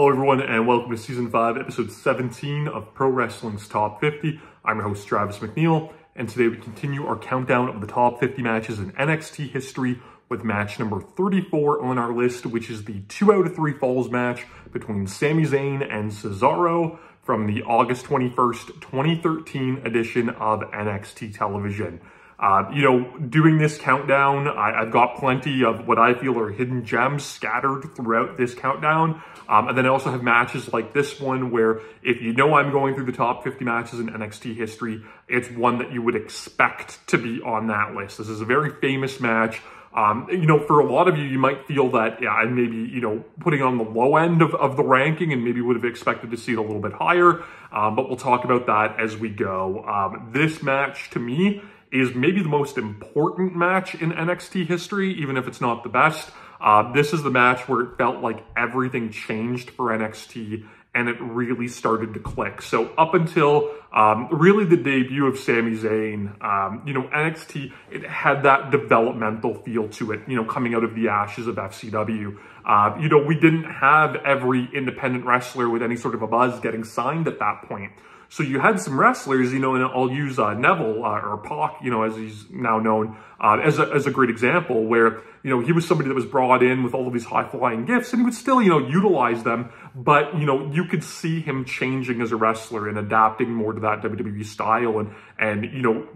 Hello everyone and welcome to season 5 episode 17 of Pro Wrestling's Top 50. I'm your host Travis McNeil and today we continue our countdown of the top 50 matches in NXT history with match number 34 on our list which is the 2 out of 3 falls match between Sami Zayn and Cesaro from the August 21st 2013 edition of NXT television. Uh, you know, doing this countdown, I, have got plenty of what I feel are hidden gems scattered throughout this countdown. Um, and then I also have matches like this one where if you know I'm going through the top 50 matches in NXT history, it's one that you would expect to be on that list. This is a very famous match. Um, you know, for a lot of you, you might feel that, yeah, I'm maybe, you know, putting on the low end of, of the ranking and maybe would have expected to see it a little bit higher. Um, but we'll talk about that as we go. Um, this match to me is maybe the most important match in NXT history, even if it's not the best. Uh, this is the match where it felt like everything changed for NXT and it really started to click. So up until um, really the debut of Sami Zayn, um, you know, NXT, it had that developmental feel to it, you know, coming out of the ashes of FCW. Uh, you know, we didn't have every independent wrestler with any sort of a buzz getting signed at that point. So you had some wrestlers, you know, and I'll use uh, Neville uh, or Pac, you know, as he's now known, uh, as, a, as a great example where, you know, he was somebody that was brought in with all of these high flying gifts and he would still, you know, utilize them. But, you know, you could see him changing as a wrestler and adapting more to that WWE style and, and you know,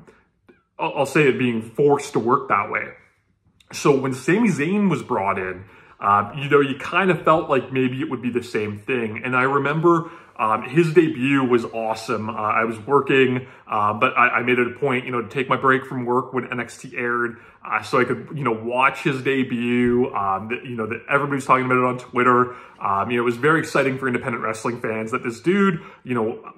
I'll, I'll say it being forced to work that way. So when Sami Zayn was brought in, uh, you know, you kind of felt like maybe it would be the same thing. And I remember um, his debut was awesome. Uh, I was working, uh, but I, I, made it a point, you know, to take my break from work when NXT aired, uh, so I could, you know, watch his debut. Um, that, you know, that everybody's talking about it on Twitter. Um, you know, it was very exciting for independent wrestling fans that this dude, you know,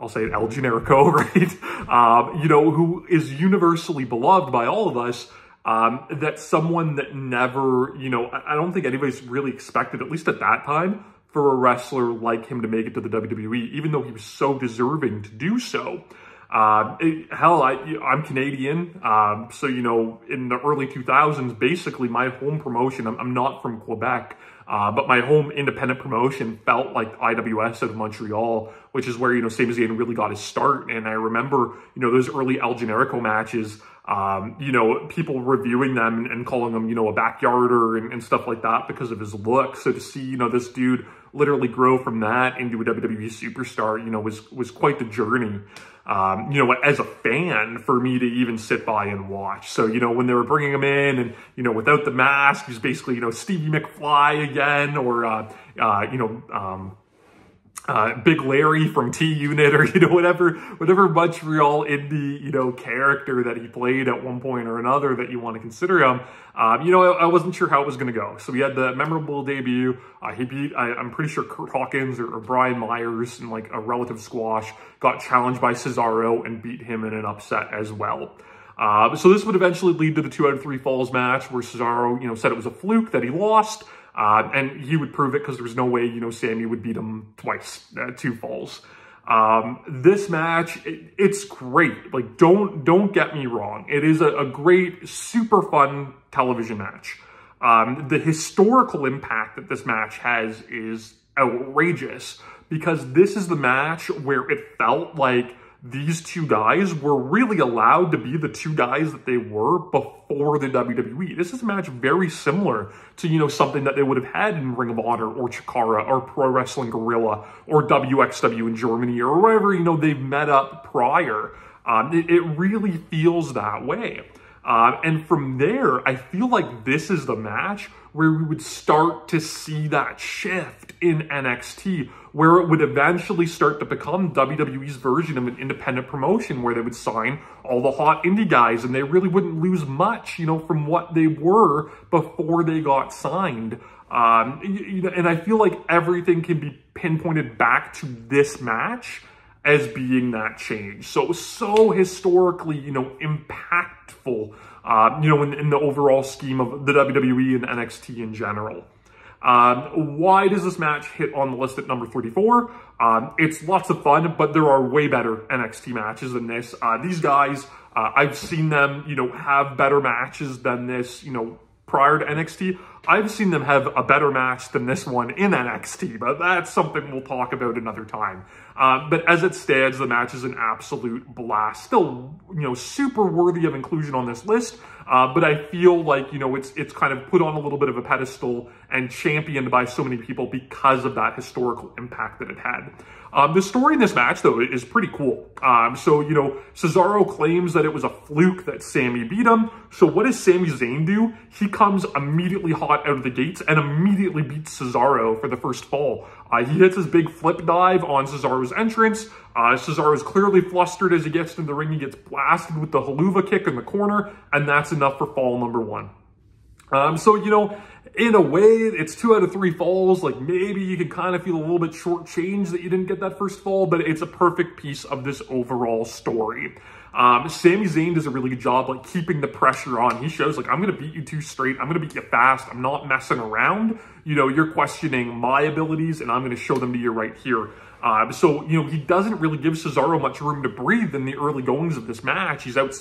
I'll say El Generico, right? Um, you know, who is universally beloved by all of us. Um, that's someone that never, you know, I don't think anybody's really expected, at least at that time, for a wrestler like him to make it to the WWE, even though he was so deserving to do so. Uh, it, hell, I, am Canadian, um, so, you know, in the early 2000s, basically my home promotion, I'm, I'm not from Quebec, uh, but my home independent promotion felt like IWS out of Montreal, which is where, you know, Sami Zayn really got his start. And I remember, you know, those early El Generico matches, um, you know, people reviewing them and, calling him, you know, a backyarder and, and stuff like that because of his look. So to see, you know, this dude literally grow from that into a WWE superstar, you know, was, was quite the journey. Um, you know, as a fan for me to even sit by and watch. So, you know, when they were bringing him in and, you know, without the mask, he's basically, you know, Stevie McFly again or, uh, uh, you know, um, uh, Big Larry from T Unit or, you know, whatever, whatever Montreal indie, you know, character that he played at one point or another that you want to consider him. Um, you know, I, I, wasn't sure how it was going to go. So we had the memorable debut. Uh, he beat, I, am pretty sure Kurt Hawkins or, or, Brian Myers in like a relative squash, got challenged by Cesaro and beat him in an upset as well. Uh, so this would eventually lead to the two out of three falls match where Cesaro, you know, said it was a fluke that he lost. Uh, and he would prove it because there was no way, you know, Sami would beat him twice, uh, two falls. Um, this match, it, it's great. Like, don't don't get me wrong. It is a, a great, super fun television match. Um, the historical impact that this match has is outrageous because this is the match where it felt like these two guys were really allowed to be the two guys that they were before the WWE. This is a match very similar to, you know, something that they would have had in Ring of Honor or Chikara or Pro Wrestling Guerrilla or WXW in Germany or wherever, you know, they've met up prior. Um, it, it really feels that way. Uh, and from there, I feel like this is the match where we would start to see that shift in NXT where it would eventually start to become WWE's version of an independent promotion where they would sign all the hot indie guys and they really wouldn't lose much, you know, from what they were before they got signed. Um, you know, and I feel like everything can be pinpointed back to this match as being that change. So it was so historically, you know, impactful, uh, you know, in, in the overall scheme of the WWE and NXT in general. Um, why does this match hit on the list at number 34? Um, it's lots of fun, but there are way better NXT matches than this. Uh, these guys, uh, I've seen them, you know, have better matches than this, you know, prior to NXT. I've seen them have a better match than this one in NXT, but that's something we'll talk about another time. Uh, but as it stands, the match is an absolute blast. Still, you know, super worthy of inclusion on this list. Uh, but I feel like, you know, it's it's kind of put on a little bit of a pedestal and championed by so many people because of that historical impact that it had. Um, the story in this match, though, is pretty cool. Um, so, you know, Cesaro claims that it was a fluke that Sami beat him. So what does Sami Zayn do? He comes immediately hot out of the gates and immediately beats Cesaro for the first fall. Uh, he hits his big flip dive on Cesaro's entrance. Uh, Cesaro is clearly flustered as he gets to the ring. He gets blasted with the Helluva kick in the corner, and that's enough for fall number one. Um, so, you know, in a way, it's two out of three falls. Like maybe you can kind of feel a little bit shortchanged that you didn't get that first fall, but it's a perfect piece of this overall story. Um, Sami Zayn does a really good job like keeping the pressure on. He shows like, I'm going to beat you two straight. I'm going to beat you fast. I'm not messing around. You know, you're questioning my abilities and I'm going to show them to you right here. Uh, so, you know, he doesn't really give Cesaro much room to breathe in the early goings of this match. He's out,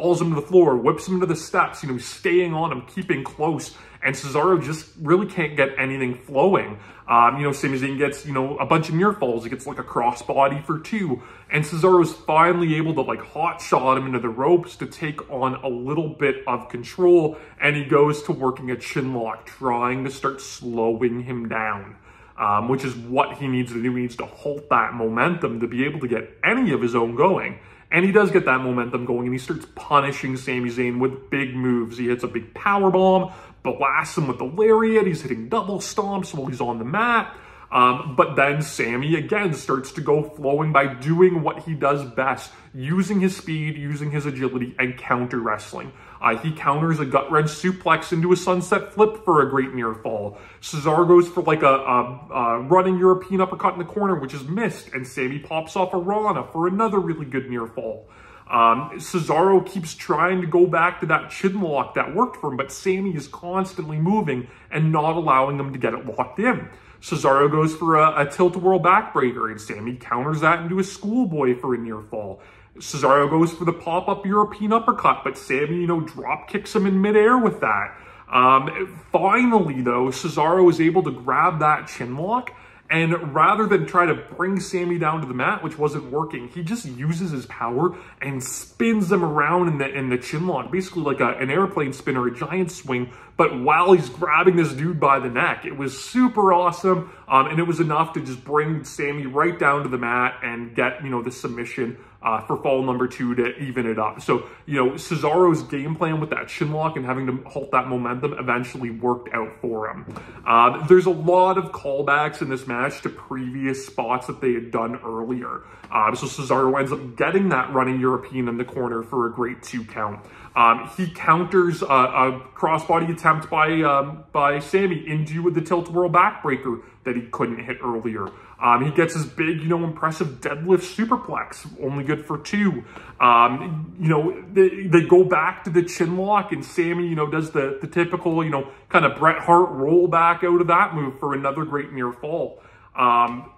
falls him to the floor, whips him to the steps, you know, staying on him, keeping close. And Cesaro just really can't get anything flowing. Um, you know, Sami Zayn gets, you know, a bunch of near falls. He gets like a crossbody for two. And Cesaro's finally able to like hot shot him into the ropes to take on a little bit of control. And he goes to working a chin lock, trying to start slowing him down um, which is what he needs to do. He needs to halt that momentum to be able to get any of his own going. And he does get that momentum going, and he starts punishing Sami Zayn with big moves. He hits a big power bomb, blasts him with the lariat. He's hitting double stomps while he's on the mat. Um, but then Sami again starts to go flowing by doing what he does best, using his speed, using his agility, and counter wrestling. He counters a gut wrench suplex into a sunset flip for a great near fall. Cesaro goes for like a, a, a, running European uppercut in the corner, which is missed, and Sami pops off a Rana for another really good near fall. Um, Cesaro keeps trying to go back to that chin lock that worked for him, but Sami is constantly moving and not allowing him to get it locked in. Cesaro goes for a, a tilt-a-whirl backbreaker, and Sami counters that into a schoolboy for a near fall. Cesaro goes for the pop-up European uppercut, but Sami, you know, drop kicks him in midair with that. Um, finally, though, Cesaro is able to grab that chin lock and rather than try to bring Sami down to the mat, which wasn't working, he just uses his power and spins him around in the in the chin lock, basically like a, an airplane spin or a giant swing. But while he's grabbing this dude by the neck, it was super awesome, um, and it was enough to just bring Sami right down to the mat and get you know the submission uh, for fall number two to even it up. So, you know, Cesaro's game plan with that chin lock and having to halt that momentum eventually worked out for him. Uh, there's a lot of callbacks in this match to previous spots that they had done earlier. Uh, so Cesaro ends up getting that running European in the corner for a great two count. Um, he counters a, a crossbody attempt by um, by Sami into with the tilt-a-whirl backbreaker that he couldn't hit earlier. Um, he gets his big, you know, impressive deadlift superplex, only good for two. Um, you know, they, they go back to the chin lock and Sami, you know, does the, the typical, you know, kind of Bret Hart roll back out of that move for another great near fall. Um,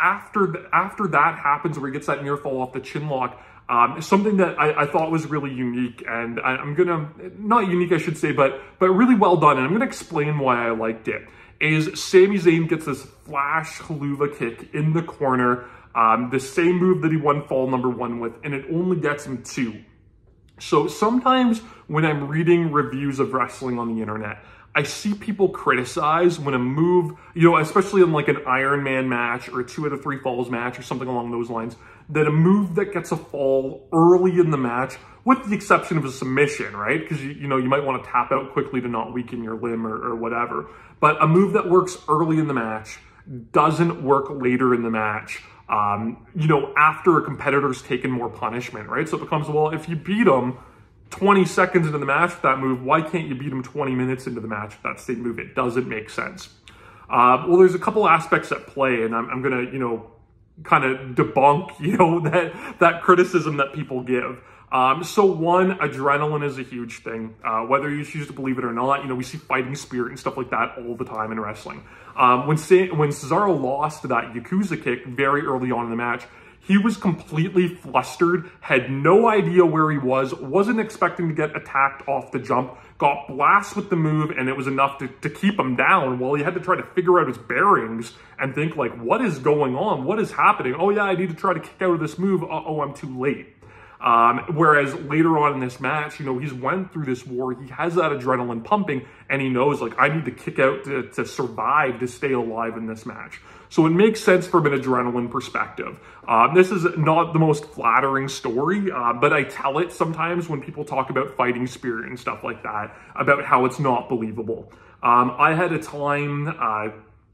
after, the, after that happens, where he gets that near fall off the chin lock, um, something that I, I, thought was really unique, and I, am gonna, not unique I should say, but but really well done, and I'm gonna explain why I liked it is Sami Zayn gets this flash Helluva kick in the corner, um, the same move that he won fall number one with, and it only gets him two. So sometimes when I'm reading reviews of wrestling on the internet, I see people criticize when a move, you know, especially in like an Iron Man match or a two out of three falls match or something along those lines, that a move that gets a fall early in the match, with the exception of a submission, right? Because, you, you know, you might want to tap out quickly to not weaken your limb or, or whatever. But a move that works early in the match doesn't work later in the match. Um, you know, after a competitor's taken more punishment, right? So it becomes, well, if you beat them 20 seconds into the match with that move, why can't you beat him 20 minutes into the match with that same move? It doesn't make sense. Uh, well, there's a couple aspects at play, and I'm, I'm going to, you know, kind of debunk, you know, that, that criticism that people give. Um, so one, adrenaline is a huge thing. Uh, whether you choose to believe it or not, you know, we see fighting spirit and stuff like that all the time in wrestling. Um, when, when Cesaro lost that Yakuza kick very early on in the match, He was completely flustered, had no idea where he was, wasn't expecting to get attacked off the jump, got blasted with the move, and it was enough to, to keep him down while he had to try to figure out his bearings and think like, what is going on? What is happening? Oh yeah, I need to try to kick out of this move. Uh-oh, I'm too late. Um, whereas later on in this match, you know, he's went through this war, he has that adrenaline pumping, and he knows, like, I need to kick out to, to survive, to stay alive in this match. So it makes sense from an adrenaline perspective. Uh, this is not the most flattering story, uh, but I tell it sometimes when people talk about fighting spirit and stuff like that, about how it's not believable. Um, I had a time, uh,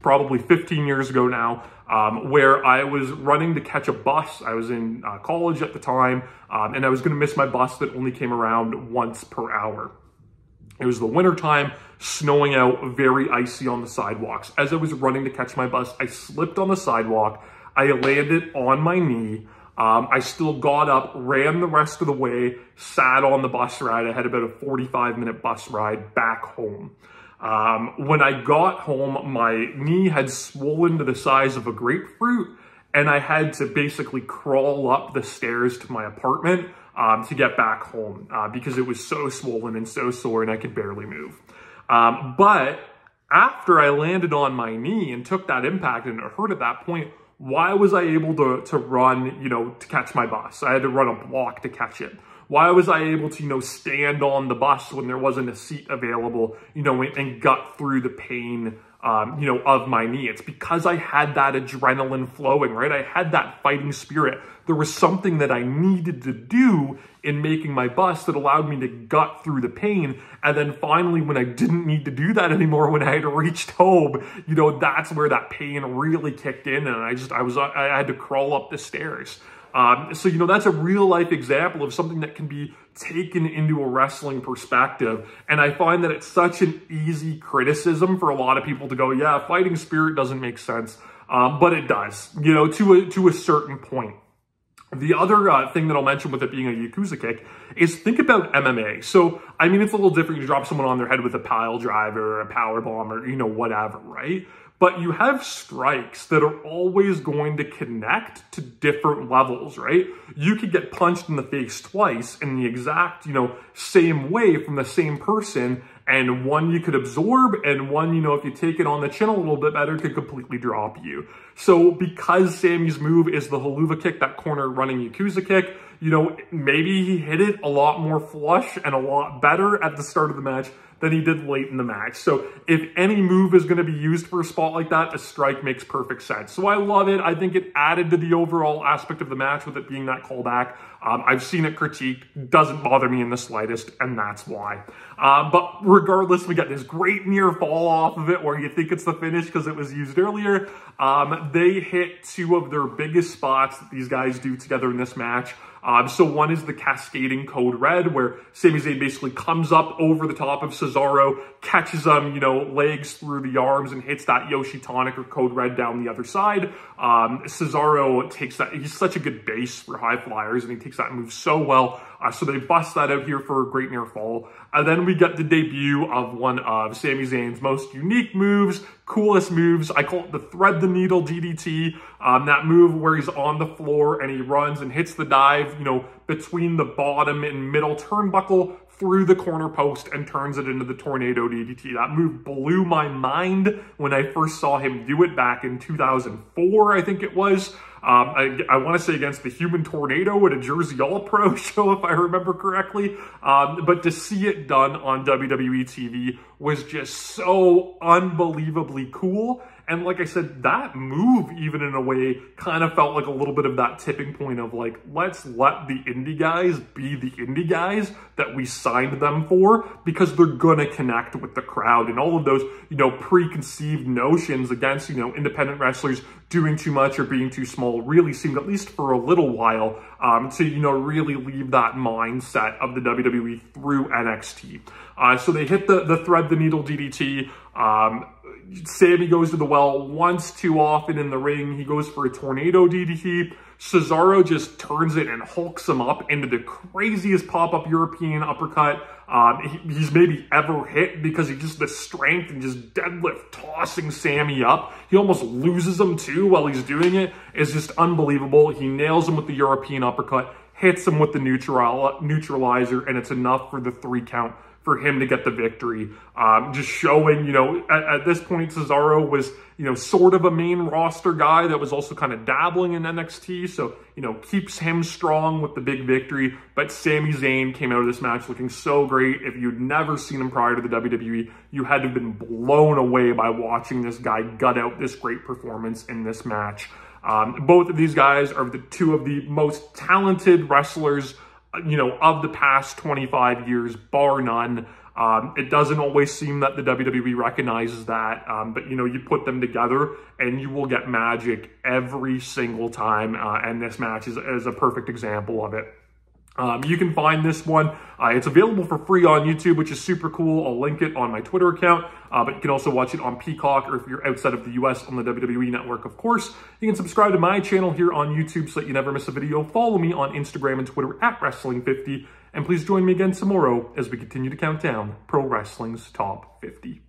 probably 15 years ago now, um, where I was running to catch a bus. I was in uh, college at the time, um, and I was going to miss my bus that only came around once per hour. It was the winter time, snowing out, very icy on the sidewalks. As I was running to catch my bus, I slipped on the sidewalk. I landed on my knee. Um, I still got up, ran the rest of the way, sat on the bus ride. I had about a 45 minute bus ride back home. Um, when I got home, my knee had swollen to the size of a grapefruit, and I had to basically crawl up the stairs to my apartment um, to get back home uh, because it was so swollen and so sore and I could barely move. Um, but after I landed on my knee and took that impact and it hurt at that point, why was I able to, to run, you know, to catch my bus? I had to run a block to catch it. Why was I able to, you know, stand on the bus when there wasn't a seat available, you know, and, gut through the pain, um, you know, of my knee? It's because I had that adrenaline flowing, right? I had that fighting spirit. There was something that I needed to do in making my bus that allowed me to gut through the pain. And then finally, when I didn't need to do that anymore, when I had reached home, you know, that's where that pain really kicked in. And I just, I was, I had to crawl up the stairs. Um, so, you know, that's a real life example of something that can be taken into a wrestling perspective. And I find that it's such an easy criticism for a lot of people to go, yeah, fighting spirit doesn't make sense. Um, but it does, you know, to a, to a certain point. The other uh, thing that I'll mention with it being a Yakuza kick is think about MMA. So, I mean, it's a little different. You drop someone on their head with a pile driver or a power bomb or, you know, whatever, right? But you have strikes that are always going to connect to different levels, right? You could get punched in the face twice in the exact, you know, same way from the same person, and one you could absorb, and one, you know, if you take it on the chin a little bit better, could completely drop you. So because Sami's move is the Helluva kick, that corner running Yakuza kick, you know, maybe he hit it a lot more flush and a lot better at the start of the match than he did late in the match. So if any move is going to be used for a spot like that, a strike makes perfect sense. So I love it. I think it added to the overall aspect of the match with it being that callback. Um, I've seen it critiqued, doesn't bother me in the slightest, and that's why. Um, but regardless, we got this great near fall off of it where you think it's the finish because it was used earlier. Um, they hit two of their biggest spots that these guys do together in this match. Um, so one is the cascading code red, where Sami Zayn basically comes up over the top of Cesaro, catches him, you know, legs through the arms and hits that Yoshi tonic or code red down the other side. Um, Cesaro takes that, he's such a good base for high flyers and he takes that move so well. Uh, so they bust that out here for a great near fall. And then we get the debut of one of Sami Zayn's most unique moves, coolest moves. I call it the thread the needle DDT. Um, that move where he's on the floor and he runs and hits the dive, you know, between the bottom and middle turnbuckle through the corner post and turns it into the tornado DDT. That move blew my mind when I first saw him do it back in 2004, I think it was. Um, I, I want to say against the Human Tornado at a Jersey All Pro show, if I remember correctly. Um, but to see it done on WWE TV was just so unbelievably cool. And like I said, that move, even in a way, kind of felt like a little bit of that tipping point of like, let's let the indie guys be the indie guys that we signed them for because they're going to connect with the crowd and all of those, you know, preconceived notions against, you know, independent wrestlers doing too much or being too small really seemed, at least for a little while, um, to, you know, really leave that mindset of the WWE through NXT. Uh, so they hit the, the thread, the needle DDT. Um, Sami goes to the well once too often in the ring. He goes for a tornado DDT. Cesaro just turns it and hulks him up into the craziest pop-up European uppercut um, he, he's maybe ever hit because he just the strength and just deadlift tossing Sami up. He almost loses him too while he's doing it. It's just unbelievable. He nails him with the European uppercut, hits him with the neutral, neutralizer, and it's enough for the three count for him to get the victory. Um, just showing, you know, at, at, this point, Cesaro was, you know, sort of a main roster guy that was also kind of dabbling in NXT. So, you know, keeps him strong with the big victory. But Sami Zayn came out of this match looking so great. If you'd never seen him prior to the WWE, you had to have been blown away by watching this guy gut out this great performance in this match. Um, both of these guys are the two of the most talented wrestlers you know, of the past 25 years, bar none. Um, it doesn't always seem that the WWE recognizes that, um, but you know, you put them together and you will get magic every single time. Uh, and this match is, is a perfect example of it. Um, you can find this one. Uh, it's available for free on YouTube, which is super cool. I'll link it on my Twitter account, uh, but you can also watch it on Peacock or if you're outside of the US on the WWE Network, of course. You can subscribe to my channel here on YouTube so that you never miss a video. Follow me on Instagram and Twitter at Wrestling50. And please join me again tomorrow as we continue to count down Pro Wrestling's Top 50.